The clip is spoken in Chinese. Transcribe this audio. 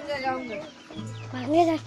这样子。把那个。